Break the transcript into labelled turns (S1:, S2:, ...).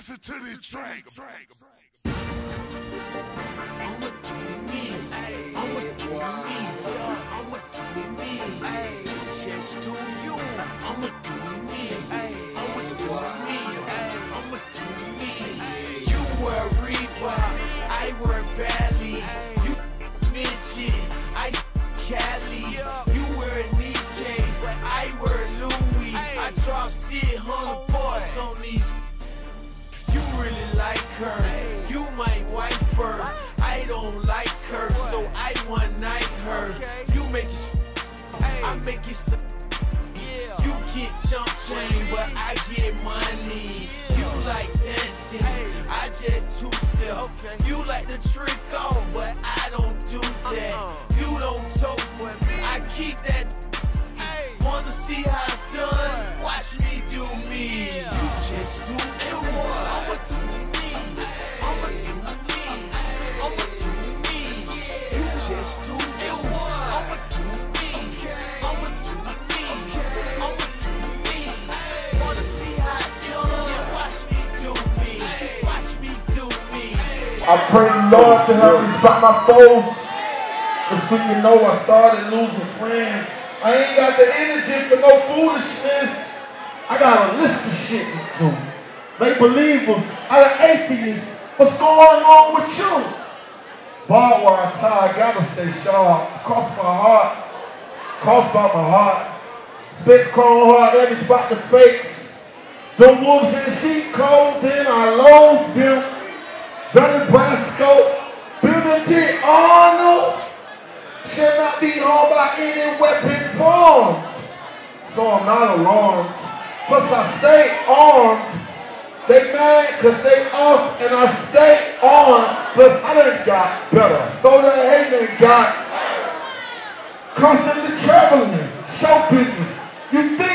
S1: Listen to this track.
S2: I'ma do me. I'ma do me. I'ma do me. Just do you. I'ma do me. I'ma do me. I'ma do me. You wear Reebok, I wear Bally. You midget, I Cali. You wear Nietzsche, I wear Louis. I drop shit hundred bars on these. Her. You my wife her. I don't like her, so I one night her. You make it. I make it. You get jump chain, but I get money. You like dancing, I just two step. You like the trick just do it. I'ma do me. I'ma do me. I'ma do me. Wanna see how it's done? Watch me do me. Watch me do me.
S3: I pray the Lord to help me spot my foes. This week you know I started losing friends. I ain't got the energy for no foolishness. I got a list of shit to do. Make believers out of atheists. What's going on with you? Barbed tie, gotta stay sharp. Cross my heart, cross by my heart. Spits chrome let me spot the fakes. The wolves in sheep cold, clothing, I loathe them. Donnie Brasco, Benedict Arnold shall not be harmed by any weapon formed. So I'm not alarmed. Plus I stay armed. They mad because they off and I stay on. Plus I done got better. So the hating got constantly traveling, show business. You think